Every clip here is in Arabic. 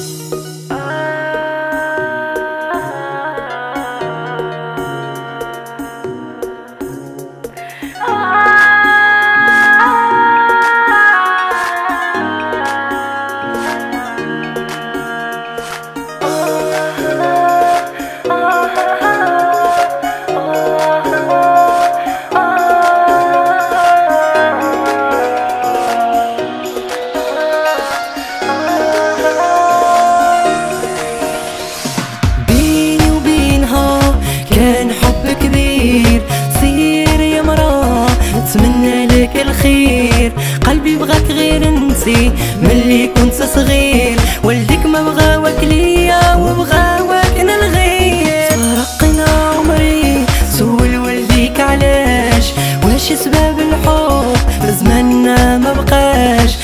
you الخير. قلبي بغاك غير انتي ملي كنت صغير. والديك ما بغاوك ليا وبغاوك أنا الغير. فرقنا عمري سول والديك علاش؟ واش سباب الحب؟ بزماننا ما بقاش.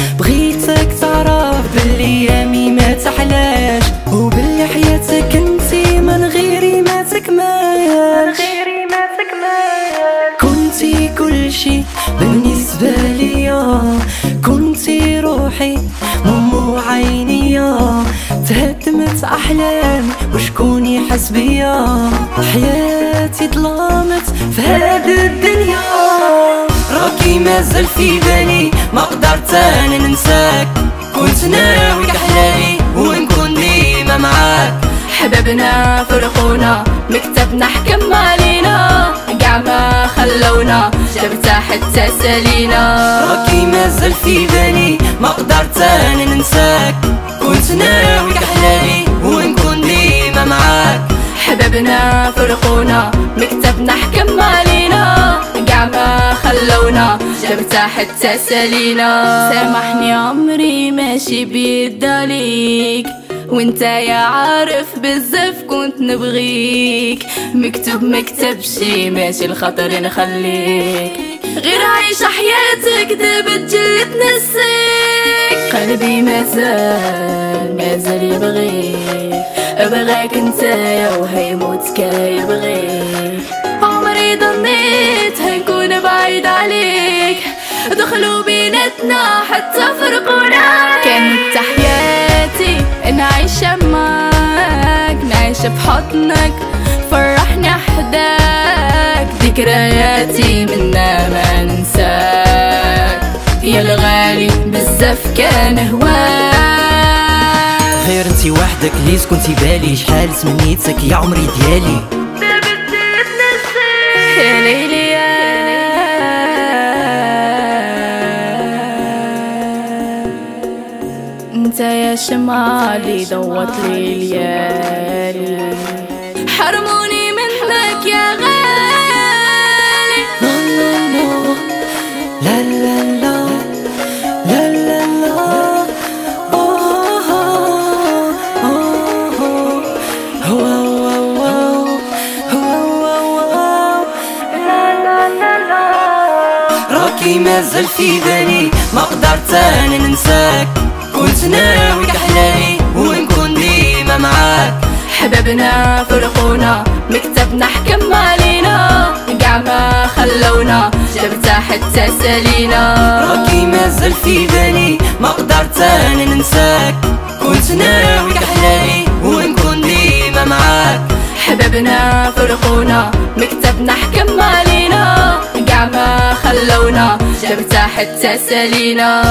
بالنسبة ليا كنتي روحي ماما عينيا تهدمت أحلامي وشكون يحس بيا حياتي ظلامت في هاد الدنيا. راكي مازال في بالي ما قدرت أنا ننساك. كنت ناوي احلامي ونكون ديما معاك. حبابنا فرقونا مكتبنا حكم علينا قاع ما خلونا جبت حتى سالينا راكي مازال في بالي ما قدرت أنا ننساك. كنت ناوي احلامي ونكون ديما معاك. حبابنا فرقونا مكتبنا حكم علينا قاع ما خلونا جبت حتى سالينا سامحني عمري ماشي بيداليك وانت يا عارف بزاف كنت نبغيك. مكتوب مكتب شي ماشي الخطر نخليك. غير عايش حياتك دابا تجي تنسيك. قلبي مازال مازال يبغيك أبغاك انت وهيموت كيبغيك عمري ظنيت هنكون بعيد عليك. دخلوا بيناتنا حتى فرقونا. نعيش معاك نعيش بحضنك فرحني حداك ذكرياتي منا ما ننساك. يا الغالي بزاف كان هواك. غير انتي وحدك لي كنتي بالي؟ شحال سميتك يا عمري ديالي؟ يا ليلي يا أنت يا شمالي ضوت لي ليالي حرموني منك يا غالي. لا لا في بالي ما قدرت أنا ننساك كنت ناوي احلامي ونكون ديما معاك. حبابنا فرقونا مكتبنا حكم علينا. قاع ما خلونا جبت حتى سالينا راكي مازال في بالي ما قدرت أنا ننساك. كنت ناوي احلامي ونكون ديما معاك. حبابنا فرقونا مكتبنا حكم علينا. قاع ما خلونا جبت حتى سالينا